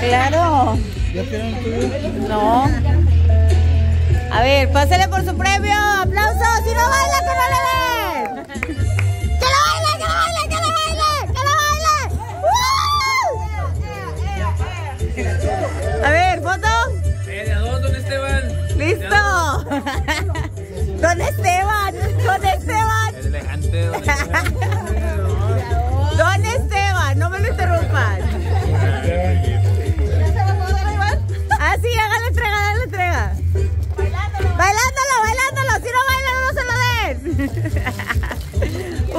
Claro. No. A ver, pásale por su premio. ¡Aplausos! ¡Si no baila, que no le den! ¡Que lo baile, que lo baile, que lo baile! ¡Que lo baile!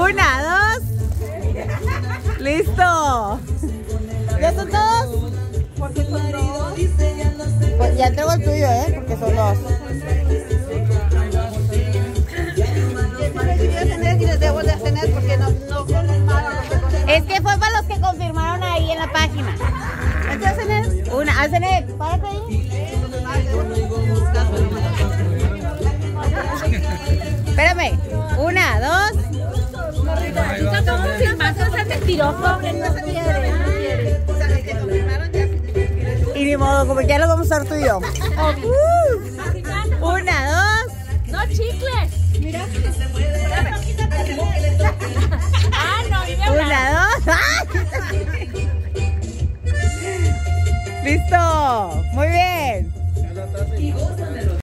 Una, dos. Listo. ¿Ya son todos? Pues ya entrego el tuyo, ¿eh? Porque son dos. Es que fue para los que confirmaron ahí en la página. Una, hacen el, párate ahí. Espérame. Y ni modo, como ya lo vamos a usar tú y yo. Una, dos. No chicles. Mira. Ah, no, Una, dos. ¡Listo! Muy bien.